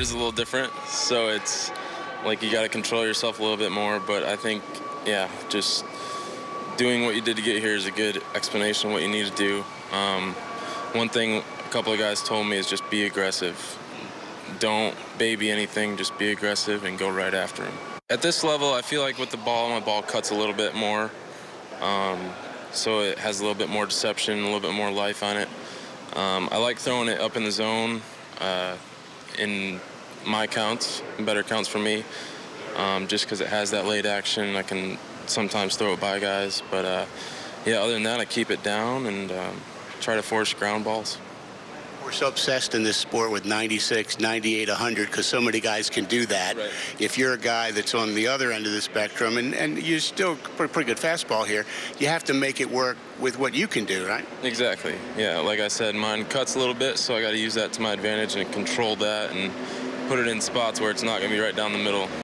is a little different, so it's like you got to control yourself a little bit more. But I think, yeah, just doing what you did to get here is a good explanation of what you need to do. Um, one thing a couple of guys told me is just be aggressive. Don't baby anything, just be aggressive and go right after him. At this level, I feel like with the ball, my ball cuts a little bit more. Um, so it has a little bit more deception, a little bit more life on it. Um, I like throwing it up in the zone uh, in my counts, better counts for me, um, just because it has that late action. I can sometimes throw it by guys, but uh, yeah, other than that, I keep it down and um, try to force ground balls. We're so obsessed in this sport with 96, 98, 100 because so many guys can do that. Right. If you're a guy that's on the other end of the spectrum and, and you're still pretty, pretty good fastball here, you have to make it work with what you can do, right? Exactly. Yeah, like I said, mine cuts a little bit, so I got to use that to my advantage and control that and put it in spots where it's not going to be right down the middle.